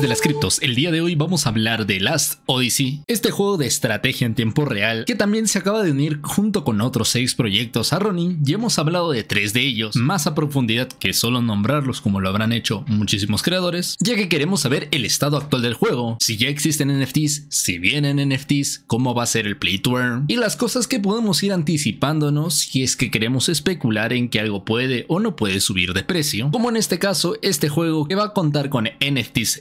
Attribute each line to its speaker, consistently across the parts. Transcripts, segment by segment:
Speaker 1: De las criptos, el día de hoy vamos a hablar de Last Odyssey, este juego de estrategia en tiempo real que también se acaba de unir junto con otros 6 proyectos a Ronin y hemos hablado de 3 de ellos, más a profundidad que solo nombrarlos como lo habrán hecho muchísimos creadores, ya que queremos saber el estado actual del juego, si ya existen NFTs, si vienen NFTs, cómo va a ser el play to earn y las cosas que podemos ir anticipándonos si es que queremos especular en que algo puede o no puede subir de precio, como en este caso este juego que va a contar con NFTs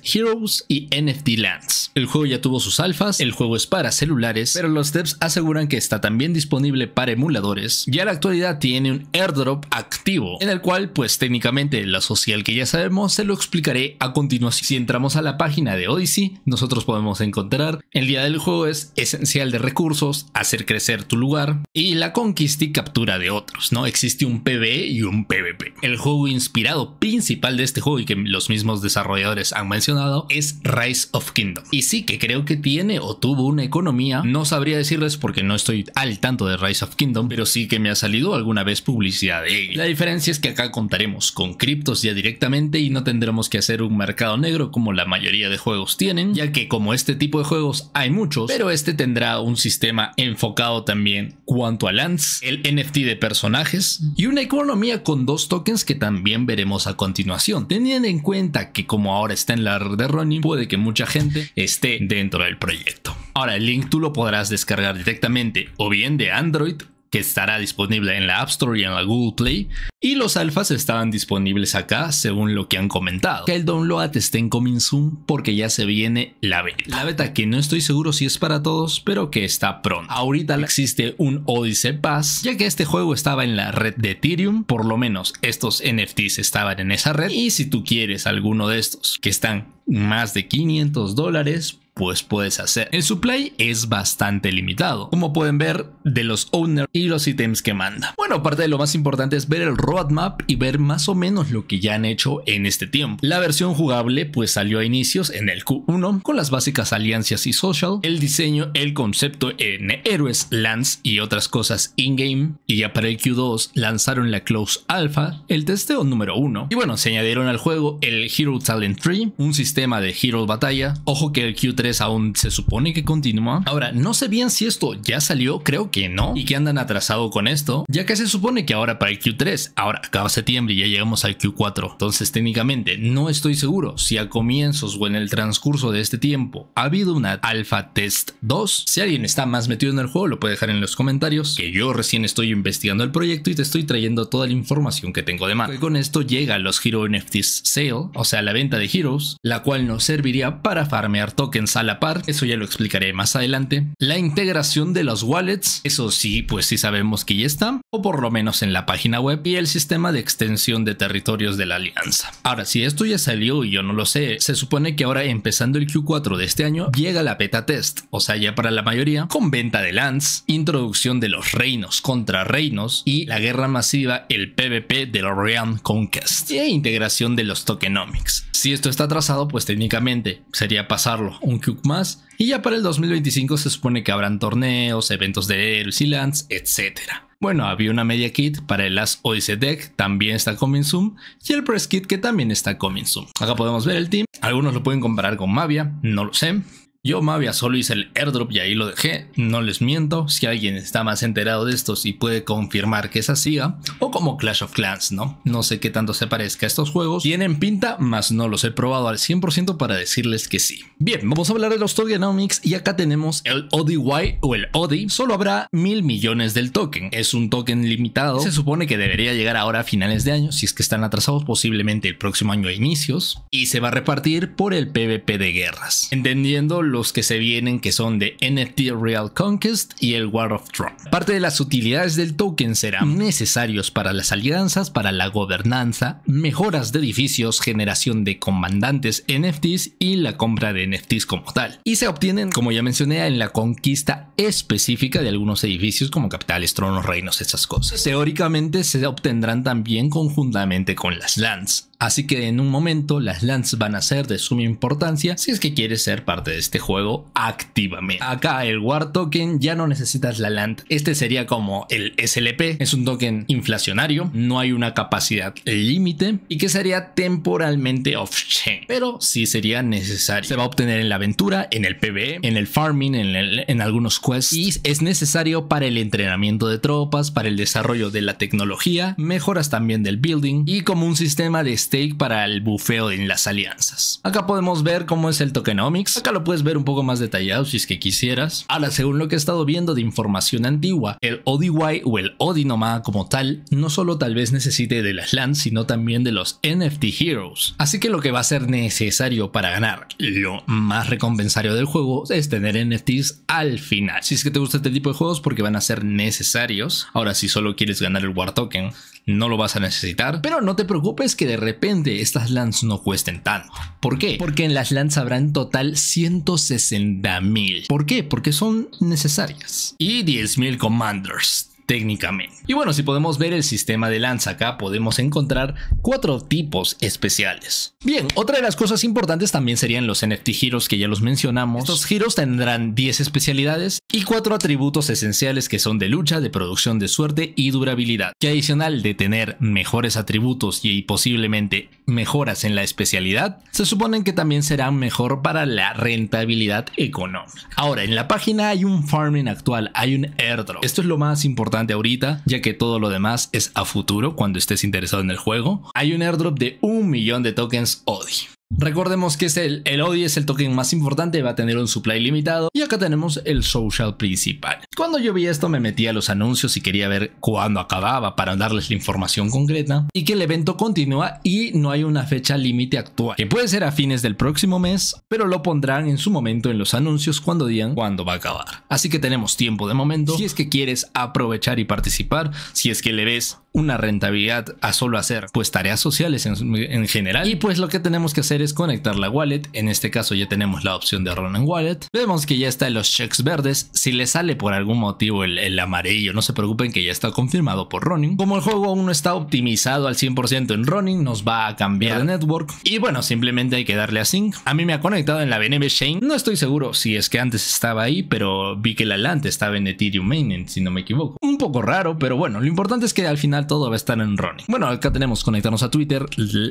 Speaker 1: Y NFT Lands. El juego ya tuvo sus alfas, el juego es para celulares, pero los devs aseguran que está también disponible para emuladores y a la actualidad tiene un airdrop activo, en el cual pues técnicamente la social que ya sabemos se lo explicaré a continuación. Si entramos a la página de Odyssey, nosotros podemos encontrar el día del juego es esencial de recursos, hacer crecer tu lugar y la conquista y captura de otros, ¿no? Existe un PvE y un PvP. El juego inspirado principal de este juego y que los mismos desarrolladores han mencionado es Rise of Kingdom. Y sí que creo que tiene o tuvo una economía, no sabría decirles porque no estoy al tanto de Rise of Kingdom, pero sí que me ha salido alguna vez publicidad de ella. La diferencia es que acá contaremos con criptos ya directamente y no tendremos que hacer un mercado negro como la mayoría de juegos tienen, ya que como este tipo de juegos hay muchos, pero este tendrá un sistema enfocado también cuanto a lands, el NFT de personajes y una economía con dos tokens que también veremos a continuación, teniendo en cuenta que como ahora está en la red de Ronin, puede que mucha gente esté dentro del proyecto. Ahora el link tú lo podrás descargar directamente o bien de Android que estará disponible en la App Store y en la Google Play, y los alfas estaban disponibles acá según lo que han comentado. Que el download esté en Coming porque ya se viene la beta. La beta que no estoy seguro si es para todos, pero que está pronto. Ahorita existe un Odyssey Pass, ya que este juego estaba en la red de Ethereum, por lo menos estos NFTs estaban en esa red, y si tú quieres alguno de estos que están más de 500 dólares, pues puedes hacer. El supply es bastante limitado, como pueden ver de los owners y los ítems que manda. Bueno, aparte de lo más importante es ver el roadmap y ver más o menos lo que ya han hecho en este tiempo. La versión jugable pues salió a inicios en el Q1 con las básicas alianzas y social, el diseño, el concepto en héroes, lands y otras cosas in-game y ya para el Q2 lanzaron la Close Alpha, el testeo número 1 y bueno, se añadieron al juego el Hero Talent Tree, un sistema de Hero Batalla, ojo que el Q3 aún se supone que continúa. Ahora, no sé bien si esto ya salió, creo que no, y que andan atrasado con esto, ya que se supone que ahora para el Q3, ahora acaba septiembre y ya llegamos al Q4. Entonces, técnicamente, no estoy seguro si a comienzos o en el transcurso de este tiempo ha habido una Alpha Test 2. Si alguien está más metido en el juego, lo puede dejar en los comentarios, que yo recién estoy investigando el proyecto y te estoy trayendo toda la información que tengo de mano. con esto llega los Hero NFTs Sale, o sea, la venta de Heroes, la cual nos serviría para farmear tokens a la par, eso ya lo explicaré más adelante. La integración de los wallets, eso sí, pues sí sabemos que ya está, o por lo menos en la página web, y el sistema de extensión de territorios de la alianza. Ahora, si esto ya salió y yo no lo sé, se supone que ahora empezando el Q4 de este año llega la beta test, o sea, ya para la mayoría, con venta de lands, introducción de los reinos contra reinos y la guerra masiva, el PvP del Realm Conquest, e integración de los tokenomics. Si esto está atrasado, pues técnicamente sería pasarlo un más. Y ya para el 2025 se supone que habrán torneos, eventos de héroes y lands, etc. Bueno, había una media kit para el Last Odyssey Deck, también está coming soon, y el Press Kit que también está coming soon. Acá podemos ver el team, algunos lo pueden comparar con Mavia, no lo sé. Yo Mavia solo hice el airdrop y ahí lo dejé, no les miento, si alguien está más enterado de estos y puede confirmar que es así, o como Clash of Clans, ¿no? No sé qué tanto se parezca a estos juegos, tienen pinta, mas no los he probado al 100% para decirles que sí. Bien, vamos a hablar de los tokenomics y acá tenemos el ODY o el ODI, solo habrá mil millones del token, es un token limitado, se supone que debería llegar ahora a finales de año, si es que están atrasados posiblemente el próximo año a inicios, y se va a repartir por el PvP de guerras, entendiendo los que se vienen que son de NFT Real Conquest y el War of Tron. Parte de las utilidades del token serán necesarios para las alianzas, para la gobernanza, mejoras de edificios, generación de comandantes NFTs y la compra de NFTs como tal. Y se obtienen, como ya mencioné, en la conquista específica de algunos edificios como capitales, tronos, reinos, esas cosas. Teóricamente se obtendrán también conjuntamente con las lands. Así que en un momento las lands van a ser de suma importancia si es que quieres ser parte de este este juego activamente. Acá el War Token ya no necesitas la LAND. Este sería como el SLP. Es un token inflacionario. No hay una capacidad límite y que sería temporalmente off-chain. Pero sí sería necesario. Se va a obtener en la aventura, en el PvE, en el farming, en, en algunos quests. Y es necesario para el entrenamiento de tropas, para el desarrollo de la tecnología, mejoras también del building y como un sistema de stake para el bufeo en las alianzas. Acá podemos ver cómo es el tokenomics. Acá lo puedes ver un poco más detallado si es que quisieras. Ahora, según lo que he estado viendo de información antigua, el ODY o el ODINOMA como tal, no solo tal vez necesite de las LANs, sino también de los NFT Heroes. Así que lo que va a ser necesario para ganar lo más recompensario del juego es tener NFTs al final. Si es que te gusta este tipo de juegos porque van a ser necesarios. Ahora, si solo quieres ganar el War Token, no lo vas a necesitar. Pero no te preocupes que de repente estas lands no cuesten tanto. ¿Por qué? Porque en las lands habrá en total 160 mil. ¿Por qué? Porque son necesarias. Y 10.000 commanders técnicamente. Y bueno, si podemos ver el sistema de lanza acá, podemos encontrar cuatro tipos especiales. Bien, otra de las cosas importantes también serían los NFT Heroes que ya los mencionamos. Estos Heroes tendrán 10 especialidades y cuatro atributos esenciales que son de lucha, de producción de suerte y durabilidad. Que adicional de tener mejores atributos y posiblemente mejoras en la especialidad, se suponen que también serán mejor para la rentabilidad económica. Ahora, en la página hay un farming actual, hay un airdrop. Esto es lo más importante ahorita, ya que todo lo demás es a futuro cuando estés interesado en el juego. Hay un airdrop de un millón de tokens ODI. Recordemos que es el, el ODI es el token más importante, va a tener un supply limitado y acá tenemos el social principal. Cuando yo vi esto me metí a los anuncios y quería ver cuándo acababa para darles la información concreta y que el evento continúa y no hay una fecha límite actual, que puede ser a fines del próximo mes, pero lo pondrán en su momento en los anuncios cuando digan cuándo va a acabar. Así que tenemos tiempo de momento si es que quieres aprovechar y participar, si es que le ves una rentabilidad a solo hacer pues tareas sociales en, general y pues lo que tenemos que hacer es conectar la wallet. En este caso ya tenemos la opción de Ronin Wallet. Vemos que ya está en los checks verdes. Si le sale por algún motivo el, amarillo no se preocupen que ya está confirmado por Ronin. Como el juego aún no está optimizado al 100% en Ronin nos va a cambiar de network. Y bueno simplemente hay que darle a sync. A mí me ha conectado en la BNB Chain. No estoy seguro si es que antes estaba ahí pero vi que la LANT estaba en Ethereum Mainnet si no me equivoco poco raro pero bueno lo importante es que al final todo va a estar en running. Bueno, acá tenemos conectarnos a Twitter,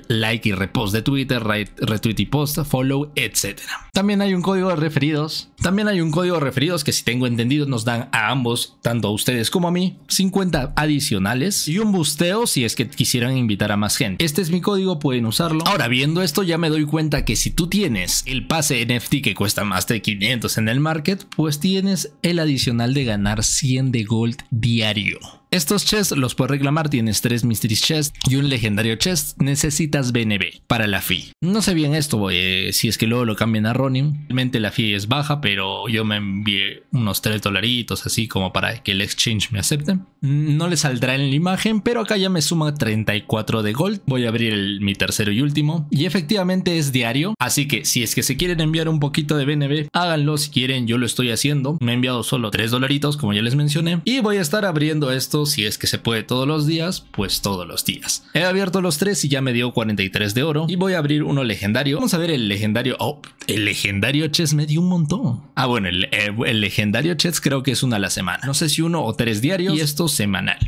Speaker 1: like y repost de Twitter, retweet y post, follow, etc. También hay un código de referidos. También hay un código de referidos que si tengo entendido nos dan a ambos, tanto a ustedes como a mí, 50 adicionales y un busteo si es que quisieran invitar a más gente. Este es mi código, pueden usarlo. Ahora, viendo esto ya me doy cuenta que si tú tienes el pase NFT que cuesta más de 500 en el market, pues tienes el adicional de ganar 100 de gold diario diario. Estos chests los puedes reclamar, tienes tres Mystery Chests y un legendario chest, necesitas BNB para la fee. No sé bien esto, eh, si es que luego lo cambian a Ronin, realmente la fee es baja, pero yo me envié unos 3 dolaritos así como para que el exchange me acepte. No le saldrá en la imagen, pero acá ya me suma 34 de gold. Voy a abrir mi tercero y último. Y efectivamente es diario, así que si es que se quieren enviar un poquito de BNB, háganlo si quieren, yo lo estoy haciendo. Me he enviado solo 3 dolaritos, como ya les mencioné, y voy a estar abriendo si es que se puede todos los días, pues todos los días. He abierto los tres y ya me dio 43 de oro y voy a abrir uno legendario. Vamos a ver el legendario. Oh, el legendario chess me dio un montón. Ah, bueno, el, el legendario chess creo que es una a la semana. No sé si uno o tres diarios y esto semanal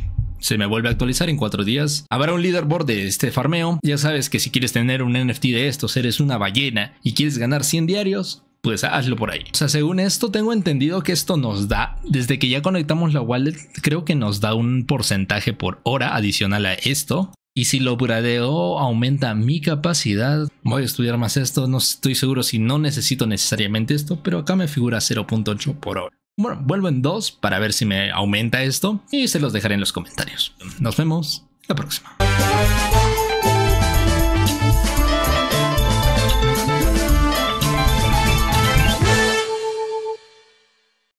Speaker 1: se me vuelve a actualizar en cuatro días. Habrá un leaderboard de este farmeo. Ya sabes que si quieres tener un NFT de estos, eres una ballena y quieres ganar 100 diarios, pues hazlo por ahí. O sea, según esto, tengo entendido que esto nos da, desde que ya conectamos la wallet, creo que nos da un porcentaje por hora adicional a esto. Y si lo bradeo aumenta mi capacidad, voy a estudiar más esto, no estoy seguro si no necesito necesariamente esto, pero acá me figura 0.8 por hora. Bueno, vuelvo en 2 para ver si me aumenta esto y se los dejaré en los comentarios. Nos vemos la próxima.